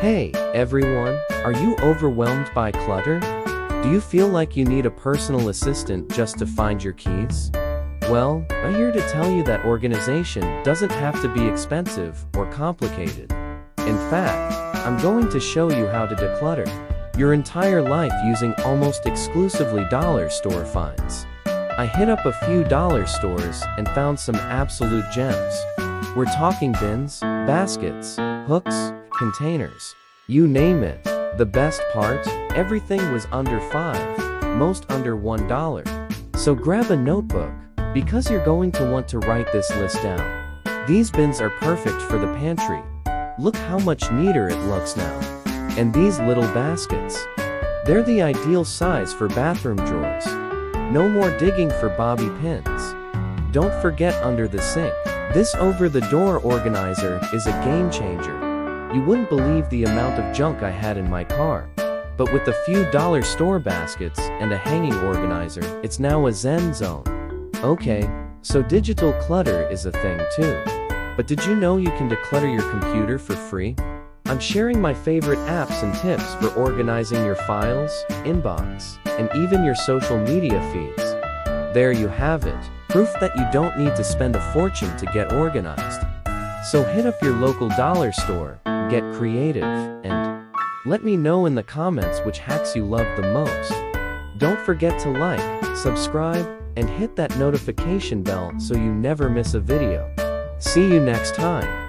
Hey, everyone, are you overwhelmed by clutter? Do you feel like you need a personal assistant just to find your keys? Well, I'm here to tell you that organization doesn't have to be expensive or complicated. In fact, I'm going to show you how to declutter your entire life using almost exclusively dollar store finds. I hit up a few dollar stores and found some absolute gems. We're talking bins, baskets, hooks, containers. You name it. The best part? Everything was under 5, most under $1. So grab a notebook, because you're going to want to write this list down. These bins are perfect for the pantry. Look how much neater it looks now. And these little baskets. They're the ideal size for bathroom drawers. No more digging for bobby pins. Don't forget under the sink. This over-the-door organizer is a game changer. You wouldn't believe the amount of junk I had in my car. But with a few dollar store baskets and a hanging organizer, it's now a zen zone. Okay, so digital clutter is a thing too. But did you know you can declutter your computer for free? I'm sharing my favorite apps and tips for organizing your files, inbox, and even your social media feeds. There you have it, proof that you don't need to spend a fortune to get organized. So hit up your local dollar store, get creative, and let me know in the comments which hacks you love the most. Don't forget to like, subscribe, and hit that notification bell so you never miss a video. See you next time.